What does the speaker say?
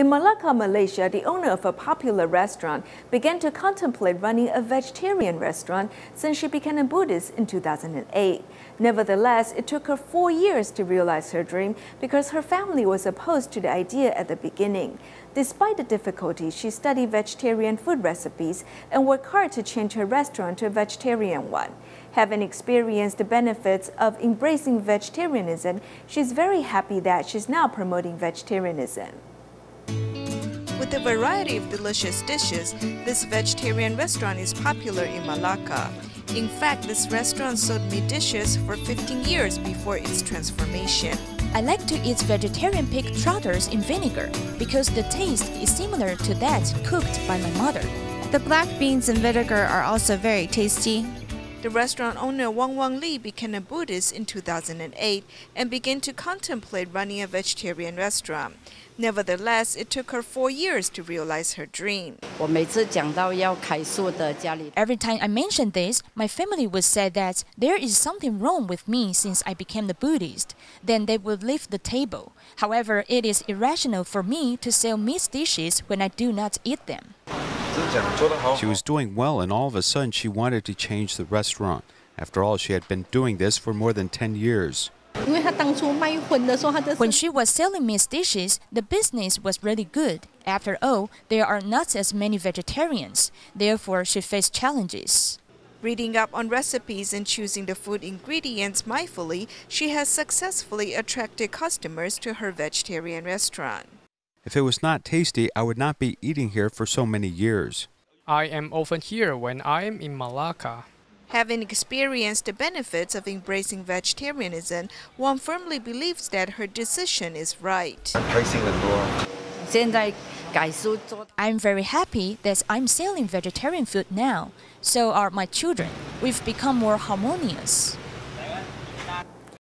In Malacca, Malaysia, the owner of a popular restaurant began to contemplate running a vegetarian restaurant since she became a Buddhist in 2008. Nevertheless, it took her four years to realize her dream because her family was opposed to the idea at the beginning. Despite the difficulties, she studied vegetarian food recipes and worked hard to change her restaurant to a vegetarian one. Having experienced the benefits of embracing vegetarianism, she's very happy that she's now promoting vegetarianism. With a variety of delicious dishes, this vegetarian restaurant is popular in Malacca. In fact, this restaurant sold me dishes for 15 years before its transformation. I like to eat vegetarian pig trotters in vinegar because the taste is similar to that cooked by my mother. The black beans and vinegar are also very tasty. The restaurant owner Wang Wang Li became a Buddhist in 2008 and began to contemplate running a vegetarian restaurant. Nevertheless, it took her four years to realize her dream. Every time I mention this, my family would say that there is something wrong with me since I became the Buddhist. Then they would leave the table. However, it is irrational for me to sell meat dishes when I do not eat them. She was doing well, and all of a sudden she wanted to change the restaurant. After all, she had been doing this for more than 10 years. When she was selling meat dishes, the business was really good. After all, there are not as many vegetarians. Therefore, she faced challenges. Reading up on recipes and choosing the food ingredients mindfully, she has successfully attracted customers to her vegetarian restaurant. If it was not tasty, I would not be eating here for so many years. I am often here when I am in Malacca. Having experienced the benefits of embracing vegetarianism, one firmly believes that her decision is right. I'm very happy that I'm selling vegetarian food now. So are my children. We've become more harmonious.